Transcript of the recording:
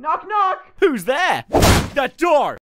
Knock, knock. Who's there? That door!